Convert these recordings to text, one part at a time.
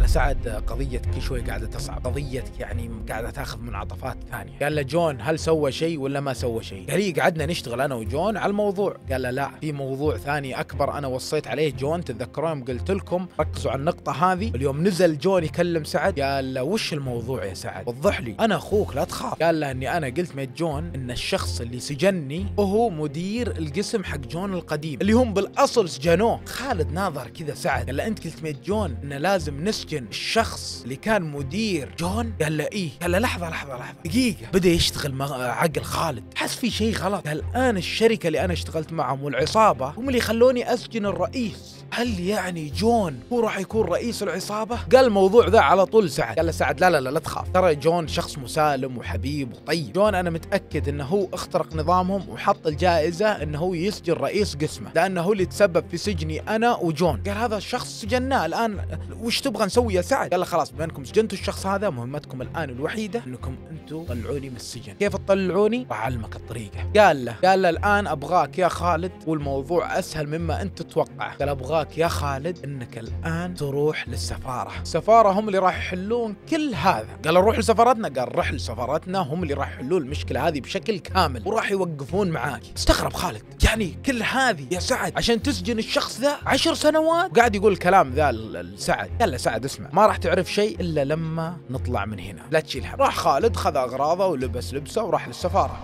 له سعد قضيتك شوي قاعدة تصعب. قضيتك يعني قاعدة تأخذ منعطفات ثانية. قال له جون هل سوى شيء ولا ما سوى شيء؟ قال لي قعدنا نشتغل أنا وجون على الموضوع. قال له لا في موضوع ثاني أكبر أنا وصيت عليه جون تتذكرون؟ قلت لكم ركزوا على النقطة هذه. اليوم نزل جون يكلم سعد قال له وش الموضوع يا سعد؟ وضح لي. أنا أخوك لا تخاف. قال له إني أنا قلت ميت جون إن الشخص اللي سجني وهو مدير القسم حق جون القديم اللي هم بالأصل سجنوه. خالد ناظر كذا سعد قال له أنت قلت ميت جون ان لازم نسجن الشخص اللي كان مدير جون قال له إيه؟ قال له لحظة لحظة لحظة. دقيقة. بدأ يشتغل مع عقل خالد. حس في شيء غلط. قال الان الشركة اللي أنا اشتغلت معهم والعصابة هم اللي خلوني أسجن الرئيس. هل يعني جون هو راح يكون رئيس العصابة؟ قال الموضوع ذا على طول سعد. قال له سعد لا لا لا لا تخاف. ترى جون شخص مسالم وحبيب وطيب. جون أنا متأكد أنه هو اخترق نظامهم وحط الجائزة أنه هو يسجن رئيس قسمه لأنه هو اللي تسبب في سجني أنا وجون. قال هذا الشخص سجناه الآن وش تبغى نسوي يا سعد؟ قال له خلاص بما أنكم سجنتوا الشخص هذا مهمتكم الآن الوحيدة أنكم أنتم طلعوني من السجن. كيف تطلعوني؟ بعلمك الطريقة. قال له قال له الآن أبغاك يا خالد والموضوع أسهل مما أنت تتوقع قال أبغاك يا خالد إنك الآن تروح للسفارة، السفارة هم اللي راح يحلون كل هذا، قال نروح لسفارتنا، قال روح لسفارتنا. هم اللي راح يحلون المشكلة هذه بشكل كامل. وراح يوقفون معاك، استغرب خالد، يعني كل هذه يا سعد عشان تسجن الشخص ذا عشر سنوات، قاعد يقول الكلام ذا لسعد، قال له سعد اسمع. ما راح تعرف شيء إلا لما نطلع من هنا، لا تشيل هم، راح خالد خذ أغراضه ولبس لبسه وراح للسفارة.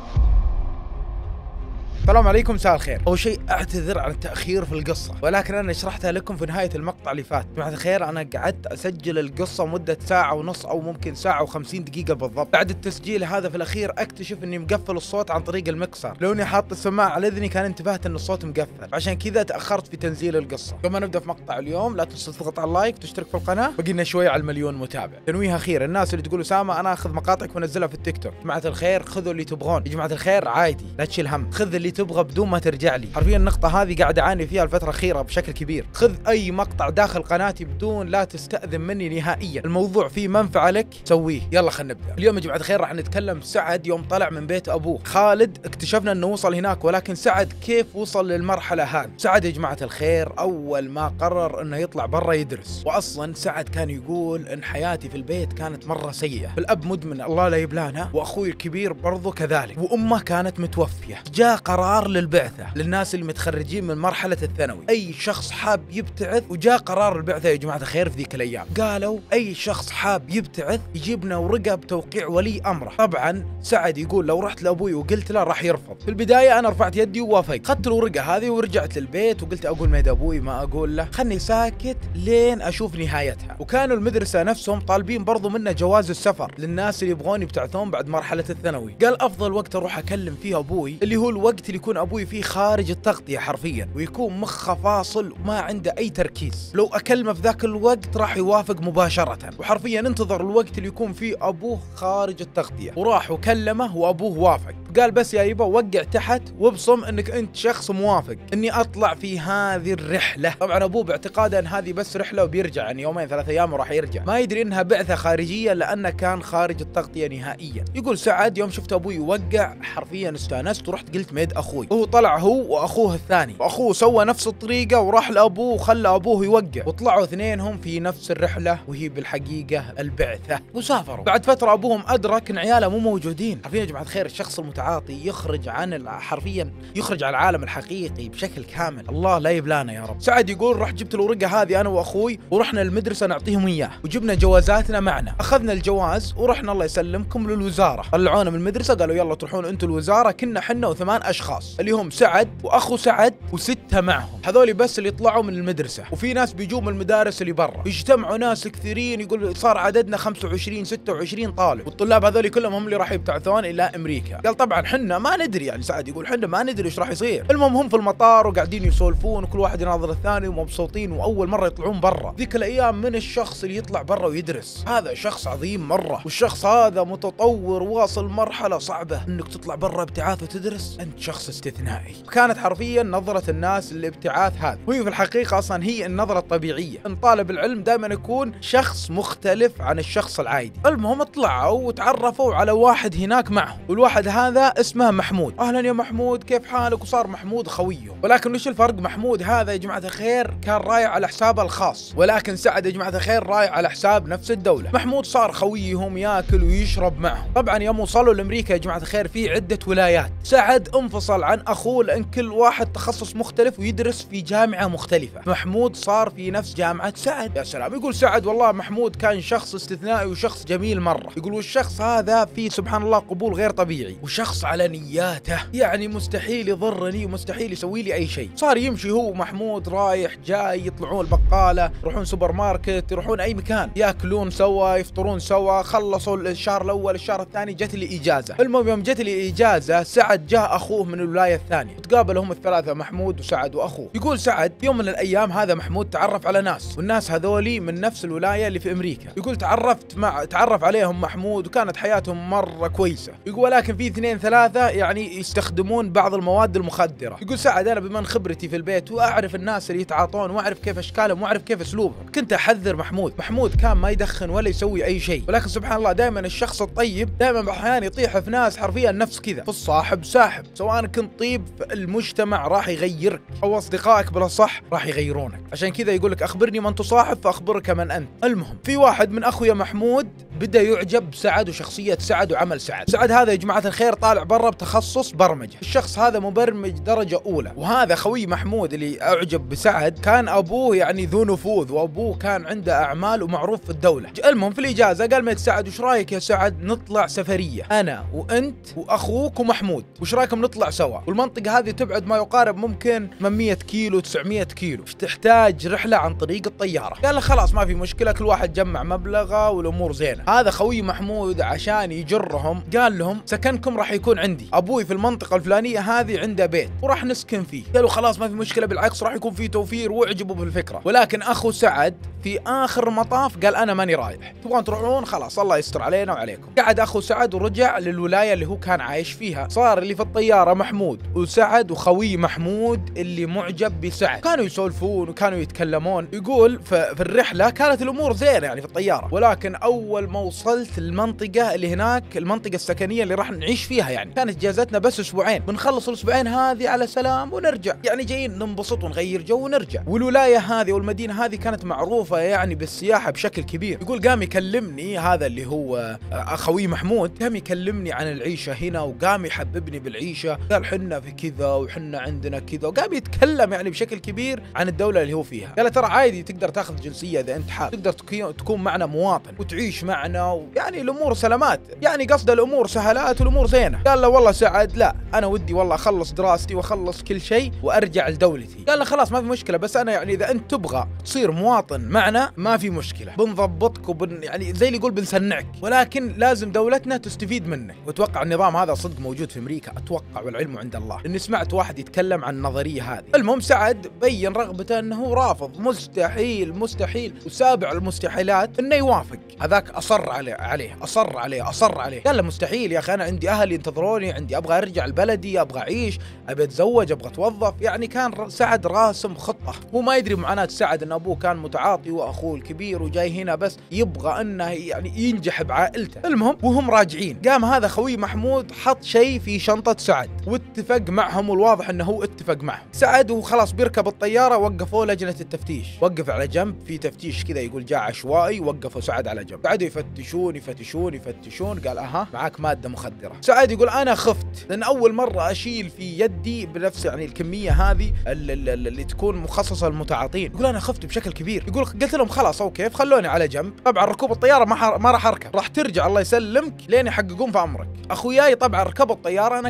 السلام عليكم مساء الخير. أول شيء أعتذر عن التأخير في القصة ولكن أنا شرحتها لكم في نهاية المقطع اللي فات. جماعة الخير أنا قعدت أسجل القصة مدة ساعة ونص أو ممكن ساعة و50 دقيقة بالضبط. بعد التسجيل هذا في الأخير أكتشف إني مقفل الصوت عن طريق المكسر. لو إني حاط السماعة على إذني كان انتبهت إن الصوت مقفل. عشان كذا تأخرت في تنزيل القصة. قبل ما نبدأ في مقطع اليوم لا تنسى تضغط على ال like وتشترك في القناة. بقينا شوي على المليون متابع. تنويه أخير الناس اللي تقول أسامة أنا أخذ مقاطعك وانزلها في التيك توك. جماعة الخير خذوا اللي تبغون. يا جماعة الخير عادي لا تشيل هم. خذ اللي تبغى بدون ما ترجع لي. حرفيا النقطة هذه قاعد أعاني فيها الفترة الأخيرة بشكل كبير. خذ أي مقطع داخل قناتي بدون لا تستأذن مني نهائيا. الموضوع فيه منفعة لك سويه. يلا خلينا نبدأ. اليوم يا جماعة الخير راح نتكلم سعد يوم طلع من بيت أبوه. خالد اكتشفنا أنه وصل هناك ولكن سعد كيف وصل للمرحلة هذه؟ سعد يا جماعة الخير أول ما قرر أنه يطلع برا يدرس. وأصلا سعد كان يقول أن حياتي في البيت كانت مرة سيئة. الأب مدمن الله لا يبلانا. وأخوي الكبير برضو كذلك. وأمه كانت متوفية. جاء قرار للبعثة للناس اللي متخرجين من مرحلة الثانوي. أي شخص حاب يبتعث وجاء قرار البعثة يا جماعة الخير في ذيك الأيام. قالوا أي شخص حاب يبتعث يجيب لنا ورقة بتوقيع ولي أمره. طبعا سعد يقول لو رحت لأبوي وقلت له راح يرفض. في البداية أنا رفعت يدي ووافقت. خدت الورقة هذه ورجعت للبيت وقلت أقول ميد أبوي ما أقول له. خلني ساكت لين أشوف نهايتها. وكانوا المدرسة نفسهم طالبين برضو منا جواز السفر للناس اللي يبغون يبتعثون بعد مرحلة الثانوي. قال أفضل وقت أروح أكلم فيه أبوي اللي هو الوقت اللي يكون أبوي فيه خارج التغطية حرفيا ويكون مخه فاصل وما عنده أي تركيز. لو أكلمه في ذاك الوقت راح يوافق مباشرة. وحرفيا انتظر الوقت اللي يكون فيه أبوه خارج التغطية. وراح وكلمه وأبوه وافق. قال بس يا يبا وقع تحت وابصم إنك أنت شخص موافق. إني أطلع في هذه الرحلة. طبعا أبوه باعتقاده إن هذه بس رحلة وبيرجع يعني يومين ثلاث أيام وراح يرجع. ما يدري إنها بعثة خارجية لأنه كان خارج التغطية نهائيا. يقول سعد يوم شفت أبوي يوقع حرفيا استانست ورحت قلت ميد أخوي. وهو طلع هو وأخوه الثاني. وأخوه سوى نفس الطريقة وراح لأبوه وخلى أبوه يوقع. وطلعوا اثنينهم في نفس الرحلة وهي بالحقيقة البعثة. وسافروا بعد فترة أبوهم أدرك إن عياله مو موجودين. حرفيا يا جماعة الخير؟ الشخص المتعاطي يخرج عن حرفيا يخرج عن العالم الحقيقي بشكل كامل. الله لا يبلانا يا رب. سعد يقول رحت جبت الورقة هذه أنا وأخوي ورحنا المدرسة نعطيهم إياه وجبنا جوازاتنا معنا. أخذنا الجواز ورحنا الله يسلمكم للوزارة. طلعونا من المدرسة قالوا يلا تروحون أنتم الوزارة كنا حنا وثمان أشخاص. اللي هم سعد وأخو سعد وستة معهم. هذول بس اللي طلعوا من المدرسة. وفي ناس بيجوا من المدارس اللي برا. اجتمعوا ناس كثيرين يقول صار عددنا 25 26 طالب. والطلاب هذول كلهم هم اللي راح يبتعثون إلى أمريكا. قال طبعا حنا ما ندري يعني سعد يقول حنا ما ندري إيش راح يصير. المهم هم في المطار وقاعدين يسولفون وكل واحد يناظر الثاني ومبسوطين وأول مرة يطلعون برا. ذيك الأيام من الشخص اللي يطلع برا ويدرس؟ هذا شخص عظيم مرة. والشخص هذا متطور واصل مرحلة صعبة إنك تطلع برا ابتعاث وتدرس. أنت شخص شخص استثنائي. كانت حرفيا نظرة الناس للابتعاث هذه. وهي في الحقيقة أصلا هي النظرة الطبيعية. أن طالب العلم دائما يكون شخص مختلف عن الشخص العادي. المهم طلعوا وتعرفوا على واحد هناك معهم. والواحد هذا اسمه محمود. أهلا يا محمود كيف حالك؟ وصار محمود خويهم ولكن وش الفرق محمود هذا يا جماعة الخير؟ كان رايح على حسابه الخاص. ولكن سعد يا جماعة الخير رايح على حساب نفس الدولة. محمود صار خويهم ياكل ويشرب معهم. طبعا يوم وصلوا لأمريكا يا جماعة الخير في عدة ولايات. سعد انفصل عن أخوه لأن كل واحد تخصص مختلف ويدرس في جامعة مختلفة. محمود صار في نفس جامعة سعد. يا سلام يقول سعد والله محمود كان شخص استثنائي وشخص جميل مرة. يقول والشخص هذا فيه سبحان الله قبول غير طبيعي. وشخص على نياته. يعني مستحيل يضرني ومستحيل يسوي لي أي شيء. صار يمشي هو ومحمود رايح جاي يطلعون البقالة يروحون سوبر ماركت يروحون أي مكان. يأكلون سوا يفطرون سوا خلصوا الشهر الأول الشهر الثاني جت لي إجازة. المهم يوم جت لي إجازة سعد جاء أخوه من الولاية الثانية. وتقابلوا هم الثلاثة محمود وسعد وأخوه. يقول سعد يوم من الأيام هذا محمود تعرف على ناس والناس هذولي من نفس الولاية اللي في أمريكا. يقول تعرفت مع تعرف عليهم محمود وكانت حياتهم مرة كويسة. يقول ولكن في اثنين ثلاثة يعني يستخدمون بعض المواد المخدرة. يقول سعد أنا بمن خبرتي في البيت وأعرف الناس اللي يتعاطون وأعرف كيف أشكالهم وأعرف كيف أسلوبهم. كنت أحذر محمود. محمود كان ما يدخن ولا يسوي أي شيء. ولكن سبحان الله دائما الشخص الطيب دائما بأحيان يطيح في ناس حرفيا نفس كذا. في الصاحب ساحب سواء كنت طيب المجتمع راح يغيرك. أو أصدقائك بالأصح راح يغيرونك. عشان كذا يقول لك أخبرني من تصاحب فأخبرك من أنت. المهم في واحد من أخويا محمود بدا يعجب بسعد وشخصية سعد وعمل سعد. سعد هذا يا جماعة الخير طالع برا بتخصص برمجة. الشخص هذا مبرمج درجة أولى. وهذا خوي محمود اللي أعجب بسعد كان أبوه يعني ذو نفوذ وأبوه كان عنده أعمال ومعروف في الدولة. المهم في الإجازة قال ميت سعد وش رأيك يا سعد نطلع سفرية؟ أنا وأنت وأخوك ومحمود. وش رأيكم نطلع سوا. والمنطقة هذه تبعد ما يقارب ممكن 800 كيلو 900 كيلو. تحتاج رحلة عن طريق الطيارة. قال خلاص ما في مشكلة كل واحد جمع مبلغه والأمور زينة. هذا خوي محمود عشان يجرهم قال لهم سكنكم راح يكون عندي. أبوي في المنطقة الفلانية هذه عنده بيت وراح نسكن فيه. قالوا خلاص ما في مشكلة بالعكس راح يكون في توفير واعجبوا بالفكرة. ولكن أخو سعد في آخر مطاف قال أنا ماني رايح. تبغون تروحون؟ خلاص الله يستر علينا وعليكم. قعد أخو سعد ورجع للولاية اللي هو كان عايش فيها. صار اللي في الطيارة محمود وسعد وخوي محمود اللي معجب بسعد. كانوا يسولفون وكانوا يتكلمون. يقول في الرحلة كانت الأمور زينة يعني في الطيارة. ولكن أول ما وصلت المنطقة اللي هناك المنطقة السكنية اللي راح نعيش فيها يعني. كانت اجازتنا بس أسبوعين. بنخلص الأسبوعين هذه على سلام ونرجع. يعني جايين ننبسط ونغير جو ونرجع. والولاية هذه والمدينة هذه كانت معروفة يعني بالسياحة بشكل كبير. يقول قام يكلمني هذا اللي هو أخوي محمود قام يكلمني عن العيشة هنا وقام يحببني بالعيشة. قال حنا في كذا وحنا عندنا كذا. وقام يتكلم يعني بشكل كبير عن الدولة اللي هو فيها. قال ترى عادي تقدر تاخذ جنسية إذا أنت حاب. تقدر تكون معنا مواطن وتعيش معنا ويعني الأمور سلامات. يعني قصد الأمور سهلات والأمور زينة. قال له والله سعد لا. أنا ودي والله أخلص دراستي وأخلص كل شيء وأرجع لدولتي. قال له خلاص ما في مشكلة. بس أنا يعني إذا أنت تبغى تصير مواطن معنا ما في مشكلة. بنضبطك وبن يعني زي اللي يقول بنسنعك. ولكن لازم دولتنا تستفيد منك. واتوقع النظام هذا صدق موجود في أمريكا؟ أتوقع والعلم عند الله. إني سمعت واحد يتكلم عن النظرية هذه. المهم سعد بين رغبته أنه رافض. مستحيل مستحيل. وسابع المستحيلات إنه يوافق. هذاك أصر عليه عليه. أصر عليه أصر عليه. قال له مستحيل يا أخي أنا عندي أهل ينتظروني. عندي أبغى أرجع لبلدي أبغى أعيش. أبي أتزوج أبغى أتوظف. يعني كان سعد راسم خطة. هو ما يدري معاناة سعد إن أبوه كان متعاطي وأخوه الكبير وجاي هنا بس يبغى إنه يعني ينجح بعائلته. المهم وهم راجعين. قام هذا خوي محمود حط شيء في شنطة سعد. واتفق معهم والواضح إنه هو اتفق معهم. سعد وخلاص بيركب الطيارة وقفوا لجنة التفتيش. وقف على جنب في تفتيش كذا يقول جاء عشوائي وقفوا سعد على جنب. قعدوا يفتشون يفتشون يفتشون قال أها معاك مادة مخدرة. سعد يقول أنا خفت لأن أول مرة أشيل في يدي بنفس يعني الكمية هذه اللي, اللي تكون مخصصة للمتعاطين. يقول أنا خفت بشكل كبير. يقول قلت لهم خلاص okay خلوني على جنب. طبعا ركوب الطيارة ما حر... ما راح أركب. راح ترجع الله يسلمك لين يحققون في أمرك. أخوياي طبعا ركبوا الطيارة أنا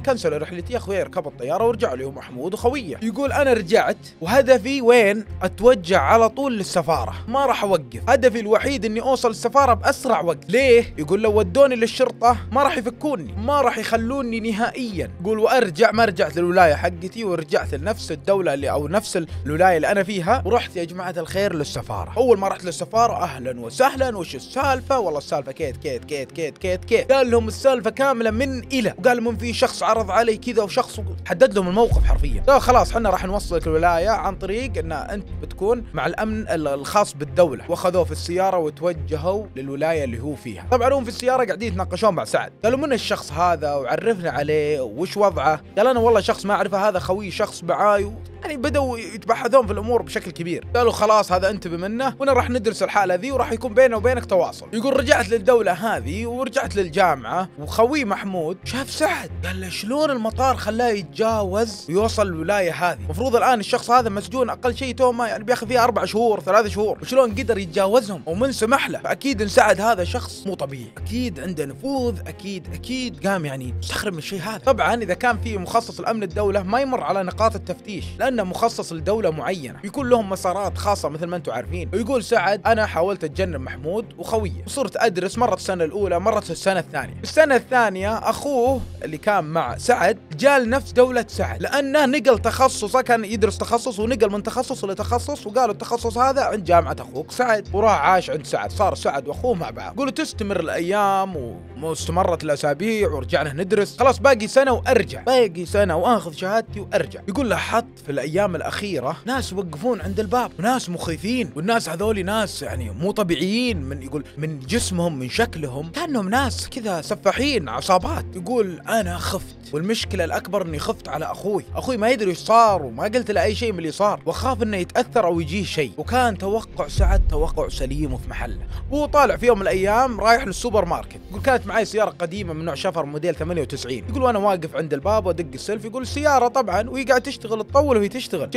cancel رحلتي اخوياي ركبوا الطيارة ورجعوا لي محمود وخويه يقول أنا رجعت وهدفي وين؟ اتوجه على طول للسفارة. ما راح أوقف. هدفي الوحيد إني أوصل السفارة بأسرع وقت. ليه؟ يقول لو ودوني للشرطة ما راح يفكوني. ما راح يخلوني نهائيا. يقول وأرجع. ما رجعت للولاية حقتي ورجعت لنفس الدولة اللي أو نفس الولاية اللي أنا فيها. ورحت يا جماعة الخير للسفارة. أول ما رحت للسفارة أهلا وسهلا. وش السالفة؟ والله السالفة كيت كيت كيت كيت كيت كيت. قال لهم السالفة كاملة من إلى. وقال لهم في شخص عرض علي كذا وشخص حدد لهم الموقف حرفيا. قال خلاص إحنا راح نوصلك الولاية عن طريق إن أنت بتكون مع الأمن ال- الخاص بالدولة. وأخذوه في السيارة وتوجهوا للولاية اللي هو فيها. طبعا هم في السيارة قاعدين يتناقشون مع سعد. قالوا من الشخص هذا؟ وعرفنا عليه وش وضعه؟ قال أنا والله شخص ما أعرفه هذا خوي شخص معاي يعني بدأوا يتبحثون في الأمور بشكل كبير. قالوا خلاص هذا أنتبه منه وأنا راح ندرس الحالة ذي وراح يكون بيننا وبينك تواصل. يقول رجعت للدولة هذه ورجعت للجامعة وخوي محمود شاف سعد. قال له شلون المطار خلاه يتجاوز ويوصل الولاية هذه؟ المفروض الآن الشخص هذا مسجون أقل شيء تهمه يعني بياخذ فيها أربع شهور ثلاث شهور. وشلون قدر يتجاوزهم؟ ومن سمح له. فأكيد إن سعد هذا شخص مو طبيعي. أكيد عنده نفوذ أكيد أكيد قام يعني يستخرب من الشيء هذا. طبعا إذا كان في مخصص الأمن الدولة ما يمر على نقاط التفتيش. لأنه مخصص لدولة معينة. يكون لهم مسارات خاصة مثل ما أنتم عارفين. ويقول سعد أنا حاولت أتجنب محمود وخويه وصرت أدرس مرت السنة الأولى مرت السنة الثانية. السنة الثانية أخوه اللي كان مع سعد جاء لنفس دولة سعد. لأنه نقل تخصصه كان يدرس تخصص ونقل من تخصص لتخصص وقالوا التخصص هذا عند جامعة أخوك سعد. وراح عاش عند سعد. صار سعد وأخوه مع بعض. يقولوا تستمر الأيام واستمرت الأسابيع ورجعنا ندرس. خلاص باقي سنة وأرجع. باقي سنة وآخذ شهادتي وأرجع. يقول لاحظت في الأيام الأخيرة ناس يوقفون عند الباب وناس مخيفين والناس هذولي ناس يعني مو طبيعيين من يقول من جسمهم من شكلهم كأنهم ناس كذا سفاحين عصابات. يقول أنا خفت والمشكلة الأكبر إني خفت على أخوي. أخوي ما يدري إيش صار وما قلت له أي شيء من اللي صار. وأخاف إنه يتأثر أو يجيه شيء. وكان توقع سعد توقع سليم وفي محله. وهو طالع في يوم من الأيام رايح للسوبر ماركت. يقول كانت معي سيارة قديمة من نوع شفر موديل 98 يقول وأنا واقف عند الباب وأدق السلف يقول السياره طبعا وهي تشتغل تطول وهي تشتغل.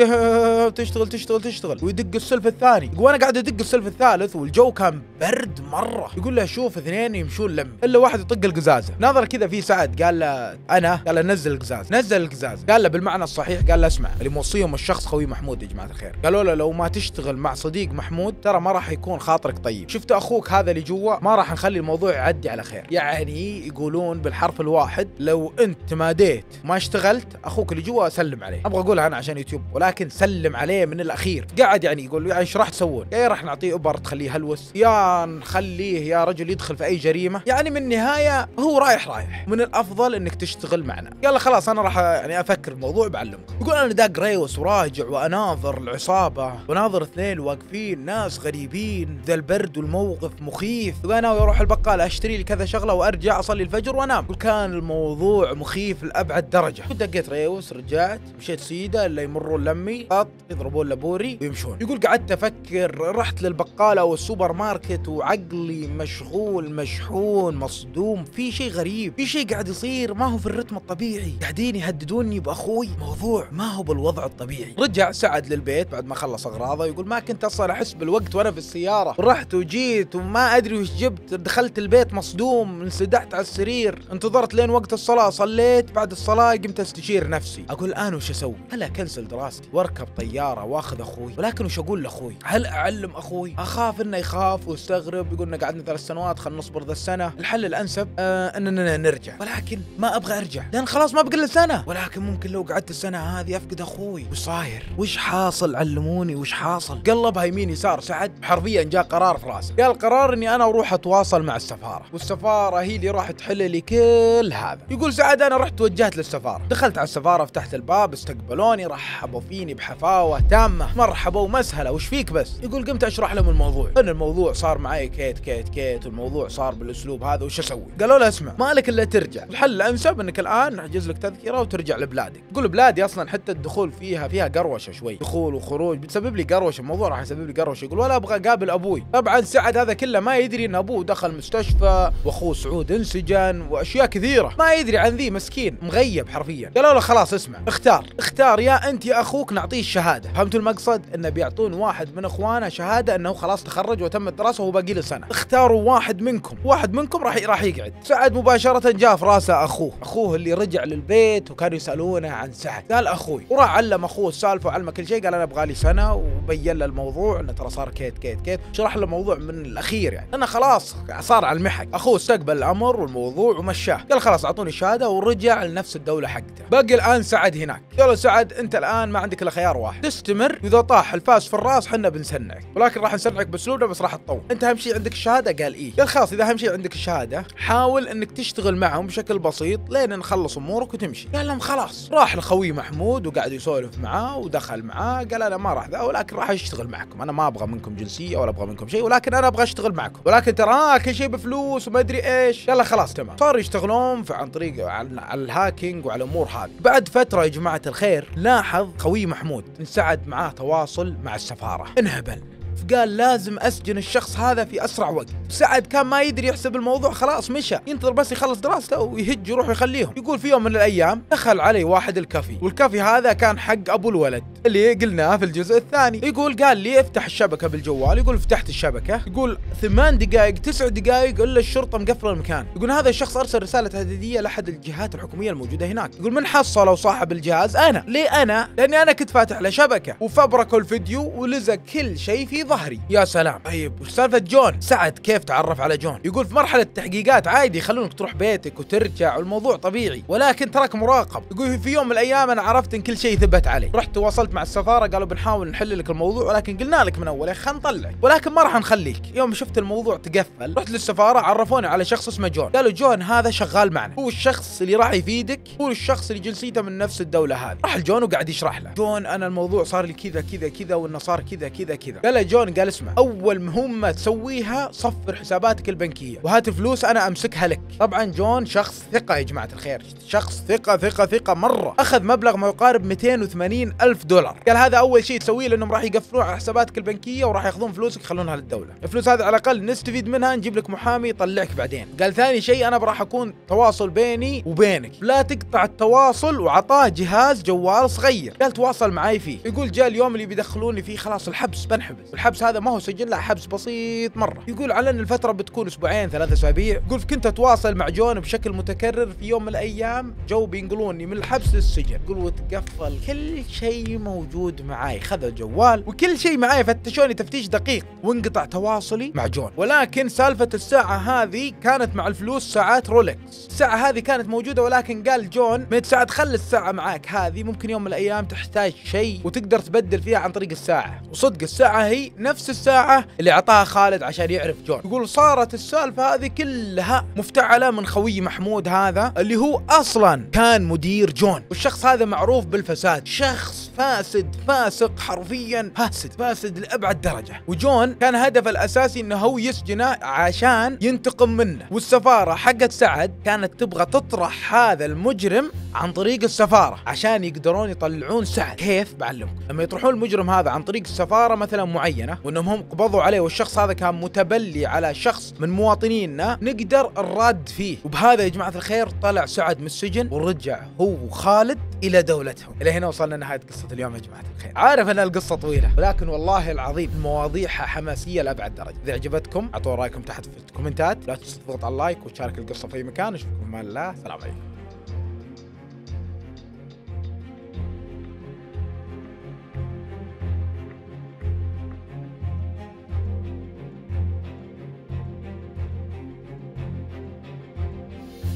تشتغل تشتغل تشتغل. ويدق السلف الثاني. وأنا قاعد ادق السلف الثالث والجو كان برد مرة. يقول له شوف اثنين يمشون لم. إلا واحد يطق القزازة. نظر كذا في سعد قال له أنا؟ قال له نزل القزاز نزل القزاز. قال له بالمعنى الصحيح قال له اسمع اللي موصيهم الشخص خوي محمود يا جماعة الخير. قالوا له لو ما تشتغل مع صديق محمود ترى ما راح يكون خاطرك طيب. شفت أخوك هذا اللي جوا؟ ما راح نخلي الموضوع يعدي على خير. يعني يقولون بالحرف الواحد لو أنت تماديت ما اشتغلت أخوك اللي جوا سلم عليه. أبغى أقولها أنا عشان يوتيوب ولكن سلم عليه من الأخير. قاعد يعني يقول يعني إيش راح تسوون؟ يا راح نعطيه ابر تخليه هلوس يا نخليه يا رجل يدخل في أي جريمة. يعني من النهاية هو رايح رايح. من الأفضل إنك تشتغل معنا. له خلاص أنا راح يعني أفكر الموضوع بعلمكم. يقول أنا داق ريوس وراجع وأناظر العصابة. وناظر اثنين واقفين ناس غريبين. ذا البرد والموقف مخيف. وأنا أروح البقالة أشتري لي كذا شغلة وأرجع أصلي الفجر وأنام. كان الموضوع مخيف لأبعد درجة. دقيت ريوس رجعت مشيت سيدة إلا يمرون لمي خط يضربون لبوري ويمشون. يقول قعدت أفكر رحت للبقالة والسوبر ماركت وعقلي مشغول مشحون مصدوم. في شيء غريب في شيء قاعد يصير ما هو في الرتم الطبيعي. قاعدين يهددوني باخوي موضوع ما هو بالوضع الطبيعي. رجع سعد للبيت بعد ما خلص أغراضه يقول ما كنت أصلا أحس بالوقت وأنا في السيارة. رحت وجيت وما أدري وش جبت دخلت البيت مصدوم انسدحت على السرير. انتظرت لين وقت الصلاة صليت. بعد الصلاة قمت أستشير نفسي. أقول الآن وش أسوي؟ هل اكنسل دراستي واركب طيارة وآخذ أخوي. ولكن وش أقول لأخوي؟ هل أعلم أخوي؟ أخاف إنه يخاف ويستغرب يقول لنا قعدنا ثلاث سنوات خلينا نصبر ذا السنة. الحل الأنسب آه اننا نرجع. ولكن ما أبغى أرجع لأن خلاص ما بقى إلا سنة. ولكن ممكن لو قعدت السنة هذه أفقد أخوي. وش صاير؟ وش حاصل؟ علموني وش حاصل. قلبها يمين يسار سعد حرفيا جاء قرار في راسي قال قرار إني أنا أروح أتواصل مع السفارة. والسفارة هي اللي راح تحل لي كل هذا. يقول سعد أنا رحت توجهت للسفارة. دخلت على السفارة فتحت الباب استقبلوني رحبوا فيني بحفاوة تامة. مرحبا ومسهله وش فيك بس؟ يقول قمت أشرح لهم الموضوع. ان الموضوع صار معي كيت كيت كيت والموضوع صار بالأسلوب هذا وش أسوي؟ قالوا له اسمع مالك إلا ترجع. الحل الأنسب إنك الآن نحجز لك تذكرة وترجع لبلادك. يقول بلادي أصلا حتى الدخول فيها فيها قروشة شوي. دخول وخروج. بتسبب لي قروشة؟ الموضوع راح يسبب لي قروشة. يقول ولا أبغى أقابل أبوي. طبعا سعد هذا كله ما يدري إن أبوه دخل مستشفى وأخوه سعود انسجن وأشياء كثيرة. ما يدري عن ذي مسكين مغيب حرفيا. قالوا له خلاص اسمع اختار. اختار يا أنت يا أخوك نعطيه الشهادة. فهمتوا المقصد؟ إنه بيعطون واحد من إخوانه شهادة إنه خلاص تخرج وتم الدراسة وهو باقي له سنة. اختاروا واحد منكم. واحد منكم راح راح يقعد. سعد مباشرة جاء في رأسه أخوه. أخوه اللي رجع البيت وكانوا يسألونه عن سعد. قال أخوي وراح علم أخوه السالفة وعلمه كل شيء قال أنا أبغى لي سنة وبين له الموضوع إنه ترى صار كيت كيت كيت. شرح له الموضوع من الأخير يعني. أنا خلاص صار على المحك. أخوه استقبل الأمر والموضوع ومشاه. قال خلاص أعطوني الشهادة ورجع لنفس الدولة حقته. باقي الآن سعد هناك. قالوا سعد أنت الآن ما عندك إلا خيار واحد. تستمر. واذا طاح الفاس في الراس حنا بنسنعك. ولكن راح نسنعك بأسلوبنا بس راح تطول. أنت أهم شيء عندك الشهادة؟ قال إيه. قال خلاص إذا أهم شيء عندك الشهادة حاول إنك تشتغل معهم بشكل بسيط لين نخلص أمورك وتمشي. قال لهم خلاص. راح لخوي محمود وقعد يسولف معاه ودخل معاه. قال أنا ما راح ذا ولكن راح أشتغل معكم. أنا ما أبغى منكم جنسية ولا أبغى منكم شيء ولكن أنا أبغى أشتغل معكم. ولكن ترى آه كل شيء بفلوس وما أدري إيش. يلا خلاص تمام. صاروا يشتغلون عن طريق على, على ال hacking وعلى الأمور هذه. بعد فترة يا جماعة الخير لاحظ خوي محمود. ان سعد معاه تواصل مع السفارة. انهبل. فقال لازم أسجن الشخص هذا في أسرع وقت. سعد كان ما يدري يحسب الموضوع خلاص مشى. ينتظر بس يخلص دراسته ويهج يروح يخليهم. يقول في يوم من الأيام دخل علي واحد الكافي والكافي هذا كان حق أبو الولد اللي قلناه في الجزء الثاني. يقول قال لي افتح الشبكة بالجوال. يقول فتحت الشبكة. يقول ثمان دقائق تسع دقائق إلا الشرطة مقفلة المكان. يقول هذا الشخص أرسل رسالة تهديدية لأحد الجهات الحكومية الموجودة هناك. يقول من حصلوا صاحب الجهاز؟ أنا. ليه أنا؟ لأني أنا كنت فاتح له شبكة. وفبركوا الفيديو ولزق كل شيء في ظهري يا سلام. طيب وش سالفه جون سعد كيف تعرف على جون؟ يقول في مرحلة التحقيقات عادي يخلونك تروح بيتك وترجع والموضوع طبيعي ولكن تراك مراقب. يقول في يوم من الأيام أنا عرفت إن كل شيء ثبت علي. رحت تواصلت مع السفارة قالوا بنحاول نحل لك الموضوع ولكن قلنا لك من أول خلينا نطلعك. ولكن ما راح نخليك. يوم شفت الموضوع تقفل رحت للسفارة عرفوني على شخص اسمه جون. قالوا جون هذا شغال معنا. هو الشخص اللي راح يفيدك هو الشخص اللي جنسيته من نفس الدولة هذه. راح لجون وقاعد يشرح له. جون أنا الموضوع صار لي كذا كذا كذا وانه صار كذا كذا كذا. قال جون قال اسمع أول مهمة تسويها صفر حساباتك البنكية وهات فلوس أنا أمسكها لك. طبعا جون شخص ثقة يا جماعة الخير شخص ثقة ثقة ثقة مرة. أخذ مبلغ ما يقارب 280 ألف دولار. قال هذا أول شيء تسويه لأنهم راح يقفلون على حساباتك البنكية وراح ياخذون فلوسك يخلونها للدولة. الفلوس هذه على الأقل نستفيد منها نجيب لك محامي يطلعك بعدين. قال ثاني شيء أنا راح أكون تواصل بيني وبينك. لا تقطع التواصل وعطاه جهاز جوال صغير. قال تواصل معي فيه. يقول جاء اليوم اللي بيدخلوني فيه خلاص الحبس بنحبس. الحبس هذا ما هو سجن لا حبس بسيط مرة. يقول على ان الفترة بتكون أسبوعين ثلاثة أسابيع. يقول كنت أتواصل مع جون بشكل متكرر في يوم من الأيام. جو بينقلوني من الحبس للسجن. يقول وتقفل كل شيء موجود معاي. خذ الجوال وكل شيء معاي فتشوني تفتيش دقيق. وانقطع تواصلي مع جون. ولكن سالفة الساعة هذه كانت مع الفلوس ساعات رولكس. الساعة هذه كانت موجودة ولكن قال جون ميت سعد خلي الساعة معاك. هذه ممكن يوم من الأيام تحتاج شيء وتقدر تبدل فيها عن طريق الساعة. وصدق الساعة هي نفس الساعة اللي أعطاها خالد عشان يعرف جون. يقول صارت السالفة هذه كلها مفتعلة من خوي محمود هذا اللي هو أصلا كان مدير جون. والشخص هذا معروف بالفساد. شخص فاسد فاسق حرفيا. فاسد فاسد لأبعد درجة. وجون كان هدفه الأساسي إنه هو يسجنه عشان ينتقم منه. والسفارة حقت سعد كانت تبغى تطرح هذا المجرم عن طريق السفارة عشان يقدرون يطلعون سعد. كيف؟ بعلمكم. لما يطرحون المجرم هذا عن طريق السفارة مثلا معينة وإنهم هم قبضوا عليه والشخص هذا كان متبلي على شخص من مواطنينا نقدر الرد فيه. وبهذا يا جماعة الخير طلع سعد من السجن ورجع هو وخالد إلى دولتهم. إلى هنا وصلنا نهاية قصة اليوم يا جماعة الخير. عارف أن القصة طويلة ولكن والله العظيم مواضيعها حماسية لأبعد درجة. إذا عجبتكم اعطوا رأيكم تحت في الكومنتات. لا تنسوا تضغط على اللايك وتشارك القصة في أي مكان. أشوفكم الله. السلام عليكم.